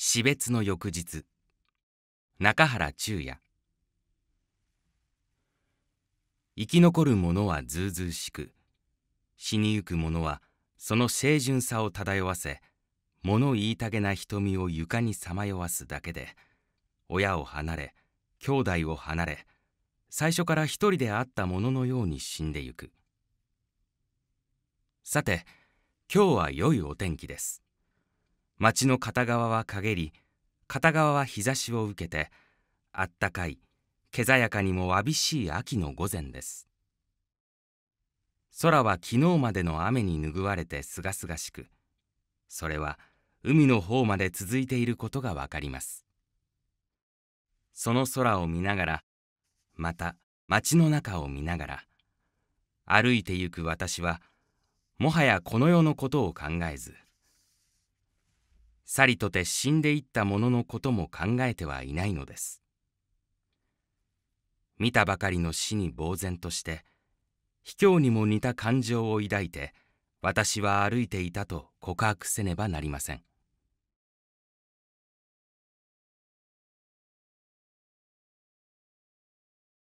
死別の翌日。中原中也。生き残る者はずうずうしく死にゆく者はその清純さを漂わせ物言いたげな瞳を床にさまよわすだけで親を離れ兄弟を離れ最初から一人であったもののように死んでゆく。さて今日は良いお天気です。町の片側は陰り片側は日差しを受けてあったかいけざやかにもわびしい秋の午前です。空は昨日までの雨に拭われてすがすがしくそれは海の方まで続いていることがわかります。その空を見ながらまた街の中を見ながら歩いてゆく私はもはやこの世のことを考えずさりとて死んでいった者のことも考えてはいないのです。見たばかりの死に呆然として卑怯にも似た感情を抱いて私は歩いていたと告白せねばなりません。